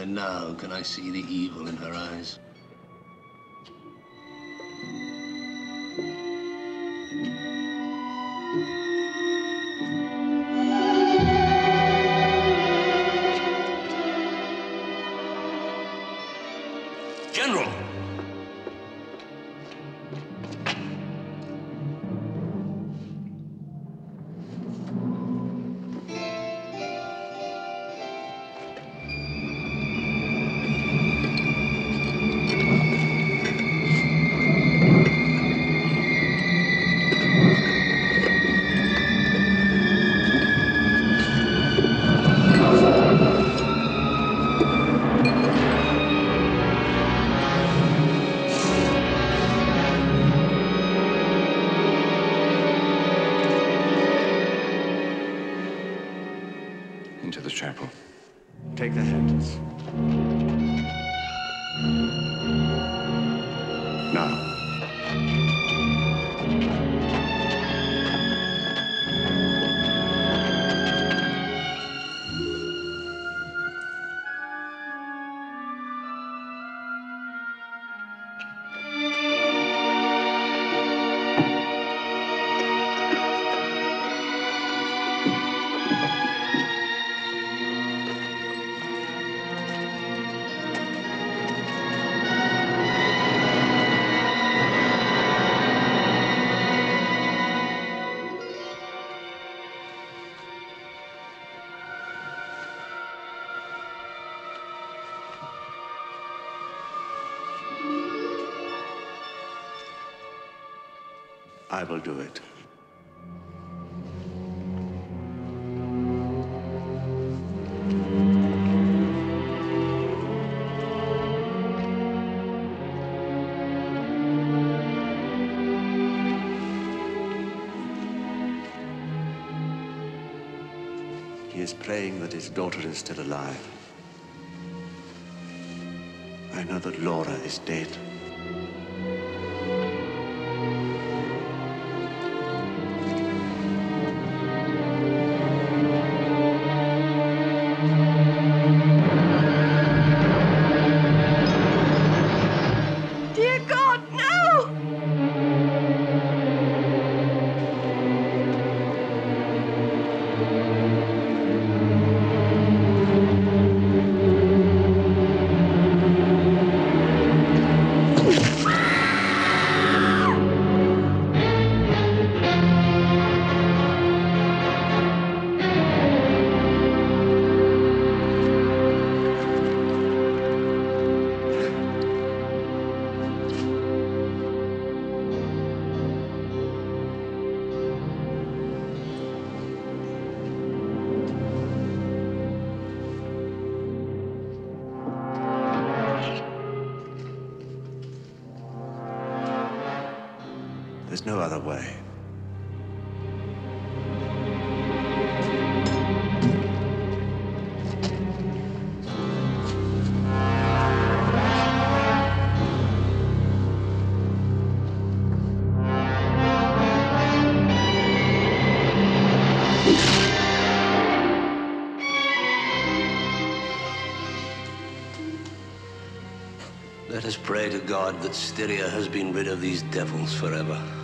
Only now can I see the evil in her eyes. General! Into the chapel. Take the handles. Now. I will do it. He is praying that his daughter is still alive. I know that Laura is dead. There's no other way. Let us pray to God that Styria has been rid of these devils forever.